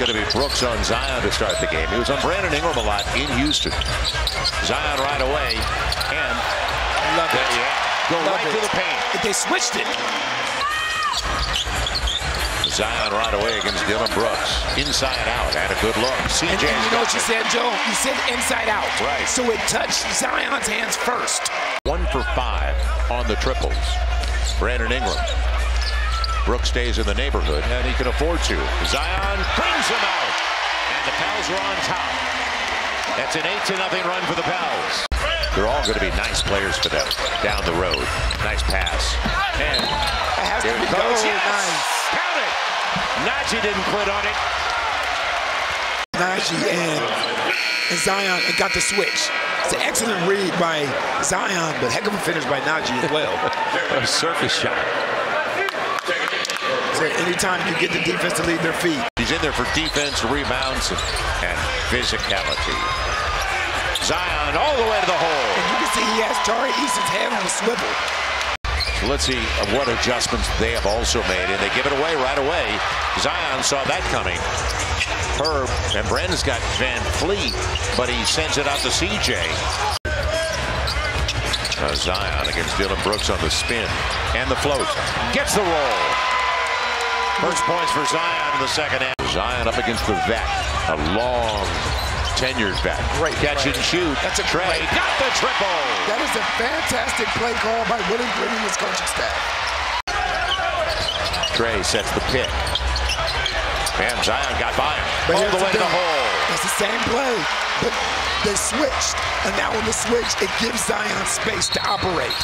going to be Brooks on Zion to start the game. He was on Brandon Ingram a lot in Houston. Zion right away, and Love there it. you go. Go Love right it. to the paint. They switched it. Zion right away against Dillon Brooks. Inside out, had a good look. CJ. And, and you know what you said, Joe? You said inside out. Right. So it touched Zion's hands first. One for five on the triples. Brandon Ingram. Brooks stays in the neighborhood, and he can afford to. Zion brings him out, and the Pels are on top. That's an eight to nothing run for the Pels. They're all going to be nice players for them down the road. Nice pass, and It has here to it goes. Yes, Nice. count it. Naji didn't quit on it. Naji and, and Zion and got the switch. It's an excellent read by Zion, but heck of a finish by Naji as well. A surface shot. So anytime you get the defense to lead their feet, He's in there for defense, rebounds, and, physicality. Zion all the way to the hole. and you can see he has Tari Eason's head on a swivel. So let's see what adjustments they have also made, and they give it away right away. Zion saw that coming. Herb and Brandon's got Van Fleet, but he sends it out to CJ. Uh, Zion against Dillon Brooks on the spin and the float. Gets the roll. First points for Zion in the second half. Zion up against the vet, a long tenured vet. Great catch play. and shoot. That's a Trey great- got the triple. That is a fantastic play call by Willie Green and his coaching staff. Trey sets the pick. And Zion got by him. But all the way to the hole. It's the same play, but they switched. And now on the switch, it gives Zion space to operate.